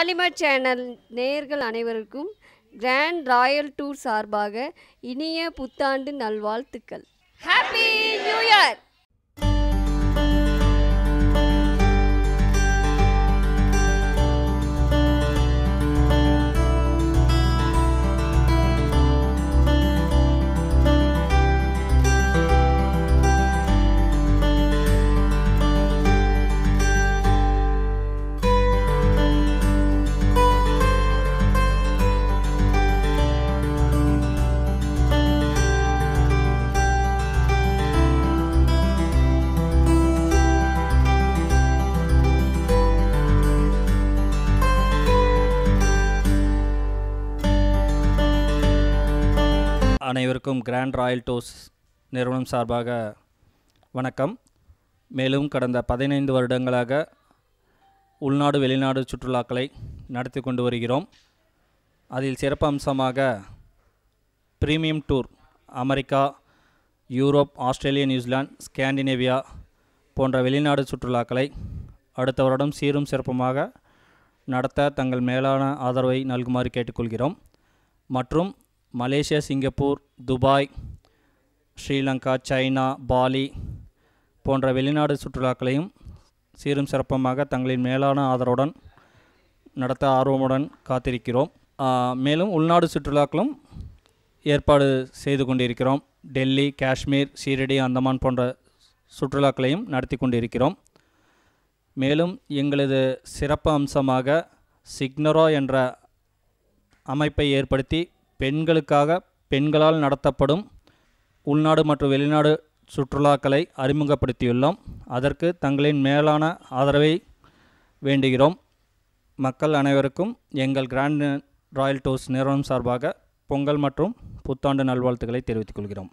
Polymer channel நேயர்கள் அனைவருக்கும் grand Royal tour சார்பாக இனிய புத்தாண்டு நல்வாழ்த்துக்கள். ஹாப்பி நியூ அனைவருக்கும் கிராண்ட் ராயல் டோஸ் நிறுவனம் சார்பாக வணக்கம். மேலும் கடந்த பதினைந்து வருடங்களாக உள்நாடு வெளிநாடு சுற்றுலாக்களை நடத்தி கொண்டு வருகிறோம். அதில் சிறப்பு அம்சமாக premium tour America Europe Australia New Zealand Scandinavia போன்ற வெளிநாடு சுற்றுலாக்களை அடுத்த வருடம் சீரும் சிறப்புமாக நடத்த தங்கள் மேலான ஆதரவை நல்குமாறு கேட்டுக்கொள்கிறோம். மற்றும் Malaysia Singapore Dubai Sri Lanka China Bali போன்ற வெளிநாடு சுற்றுலாக்களையும் சீரும் சிறப்பமாக தங்களின் மேலான ஆதரவுடன் நடத்த ஆர்வமுடன் காத்திருக்கிறோம். மேலும் உள்நாடு சுற்றுலாக்களும் ஏற்பாடு செய்து கொண்டிருக்கிறோம். டெல்லி காஷ்மீர் ஷீரடி அந்தமான் போன்ற சுற்றுலாக்களையும் நடத்தி கொண்டிருக்கிறோம். மேலும் எங்களது சிறப்பு அம்சமாக சிக்னரோ என்ற அமைப்பை ஏற்படுத்தி பெண்களுக்காக பெண்களால் நடத்தப்படும் உள்நாடு மற்றும் வெளிநாடு சுற்றுலாக்களை அறிமுகப்படுத்தியுள்ளோம். அதற்கு தங்களின் மேலான ஆதரவை வேண்டுகிறோம். மக்கள் அனைவருக்கும் எங்கள் கிராண்ட் ராயல் டூர்ஸ் நிறுவனம் சார்பாக பொங்கல் மற்றும் புத்தாண்டு நல்வாழ்த்துக்களை தெரிவித்துக் கொள்கிறோம்.